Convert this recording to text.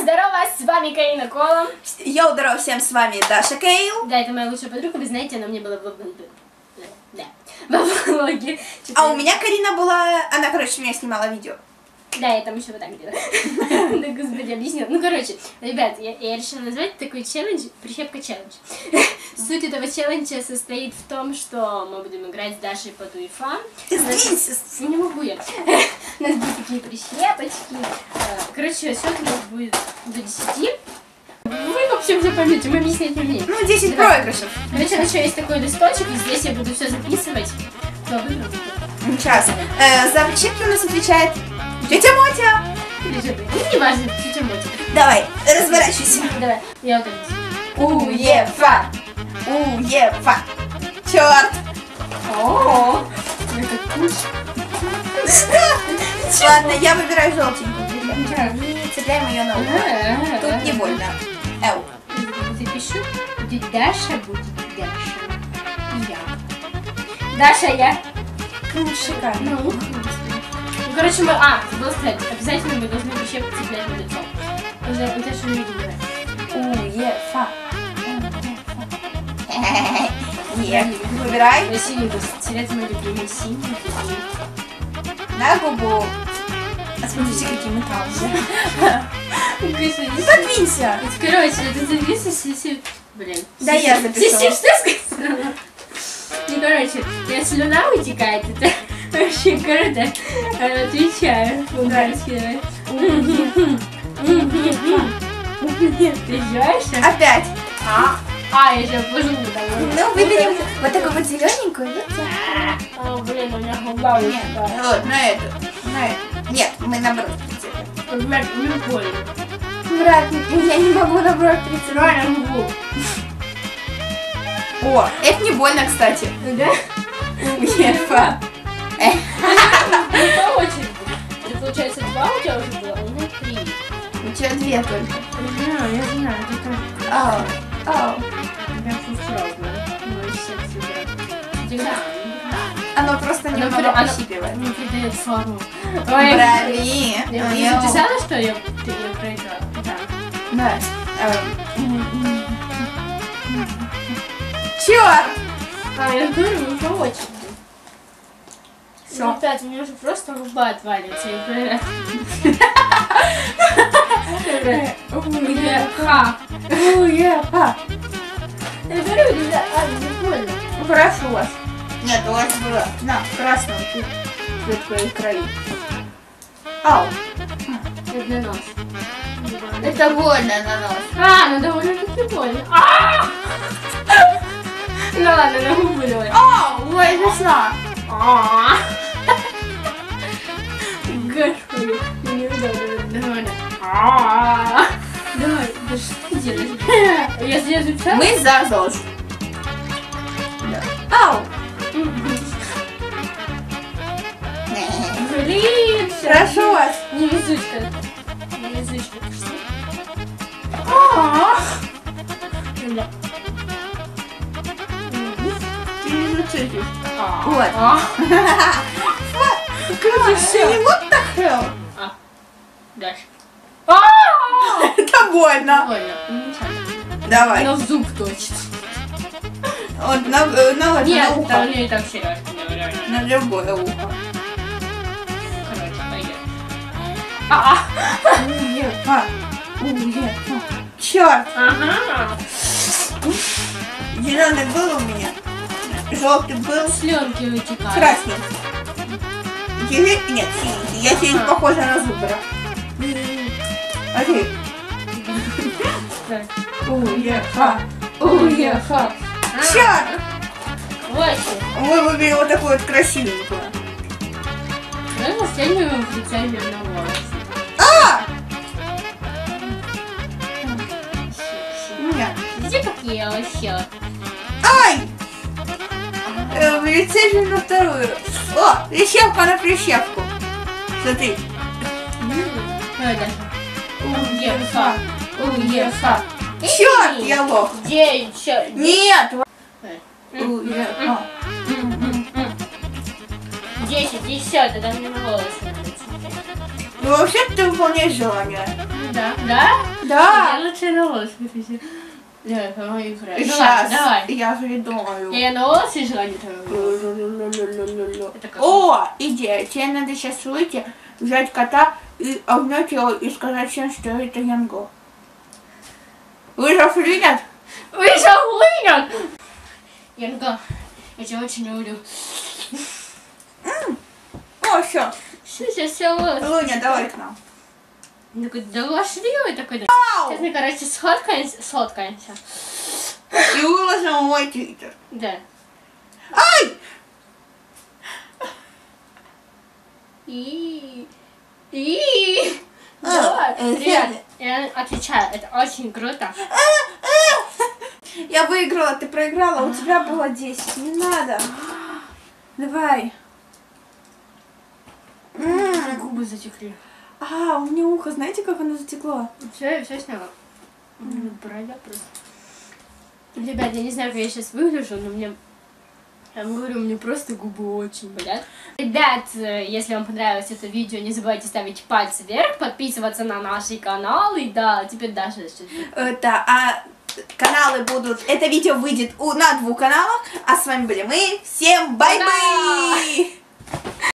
Всем здорово, с вами Карина Кола. Йоу, здорово всем, с вами Даша Кейл. Да, это моя лучшая подруга, вы знаете, она мне была в... Да, в влоге. А у меня Карина была, она, короче, меня снимала видео. Да, я там еще вот так где-то. Да, господи, объяснила. Ну, короче, ребят, я, я решила назвать такой челлендж прищепка челлендж. Суть этого челленджа состоит в том, что мы будем играть с Дашей по Дуифа. Сдвинься. Не могу я. У нас будут такие прищепочки. Э, Короче, счет у нас будет до 10. Вы, в общем, запомните, мы объяснять не умеем. Ну, 10 Давай. проигрышев. Короче, еще есть такой листочек, и здесь я буду все записывать. Кто выиграл? Сейчас. Э, за прищепки у нас отвечает тетя Мотя. Не важно, чуть мотик. Давай, разворачивайся. Давай, я вот так. Уефа. Уефа. Черт. О, это куш. Ладно, я выбираю желтенькую. Не цепляем ее на ухо. Тут не больно. Эу. Запишу. Даша, будет Даша. И я. Даша, я. Ну, шикарно. Ну, короче, мы... А, забыла сказать. Обязательно мы должны прищепку цеплять на лицо. Уже у Даши не видели. Уефа. Нет. Выбирай Я синенькую цвет мой любимый синий. на губу. А смотрите, какие мы там. Господи, Подвинься. Короче, это записывай, сиси... Блин. Да, я запишу. Сиси, что сказала? Ну, короче, я слюна вытекает, это вообще круто. Она Отвечаю. Угарски, давай. Ты издеваешься? Опять. А, а, я сейчас пожу там. Ну, выберем вот такую вот зелененькую, видите? А, блин, у меня губа вытекает. вот, на эту. На эту. Нет, мы наоборот прицепим. Блин, мне больно. Брат, я не могу наоборот прицепить. Реально губу. О, это не больно, кстати. Да? Ефа. Не по очереди. Это получается два у тебя уже было, а у меня три. У тебя две только. Да, я знаю, это Ау, ау. Я разное. Ну, все всегда. Всегда. Оно просто Оно немного при- оно-. Не придает форму. Я У не неё- записала, что я, ты ее проиграла? Да. Да. Черт! Ну, опять, у меня уже просто губа отваливается. Я проиграла. Ха. Уефа. Я говорю, ребят, а, больно. Прошу вас. Нет, у вас было на красном тут цвет твоей крови. Ау. Это на нос. Это больно на нос. А, ну довольно-таки больно. А! Ну ладно, на губу давай. Ау, ой, весна. А! Ну неудобно. Давай. А! Да что ты делаешь? Я я записала? Мы за ЗОЖ. Ау. Блин. Прошу вас. А! Да. Ты не зацепишь. А. Вот. Короче. Вот так hell. А. Дальше. А! Это больно. Больно. Давай. Но зуб точно. Вот на, э, на, на Нет, ухо. нее и так сережки, реально. На любое ухо. Короче, пойдет. А, Уефа. Уефа. Черт. ага. Зеленый был у меня. Желтый был. Слюнки вытекают. Красный. Зелень- Нет, синий. Я синий похожа на зубра. Окей. Так. Уефа. Уефа. А, Черт. Восемь. Мы выбрали вот такую вот красивенькую. Давай последнюю прицепим на волосы. А! Иди как я вообще. Ай! Прицепим на вторую. О, прищепка на прищепку. Смотри. Давай дальше. Уефа. Уефа. Черт, я лох. Девять. Нет. М. Уефа. Десять, десять, это мне на волосы надо цепить. Ну, вообще ты выполняешь желание. Да. Да? Да. Я лучше на волос Давай, играть. Сейчас. давай. Я придумаю. Я на как? О, идея. Тебе надо сейчас выйти, взять кота и обнять его и сказать всем, что это Янго. Или нет? Вышел Лыган! Янга, я тебя очень люблю. О, все. Сейчас все волос. Луня, давай к нам. Он такой, да и такой, да. Сейчас мы, короче, сфоткаемся, сфоткаемся. И выложим в мой твиттер. Да. Ай! И... И... Давай, э, ребят, Федя. я отвечаю, это очень круто. Я выиграла, ты проиграла, у тебя было 10. Не надо. Давай. Губы затекли. А, у меня ухо, знаете, как оно затекло? Все, я все сняла. Борода просто. Ребят, я не знаю, как я сейчас выгляжу, но мне... Я вам говорю, мне просто губы очень болят. Ребят, э, если вам понравилось это видео, не забывайте ставить пальцы вверх, подписываться на наши каналы. Да, теперь Даша что Это, а каналы будут, это видео выйдет у, на двух каналах, а с вами были мы. Всем bye-bye!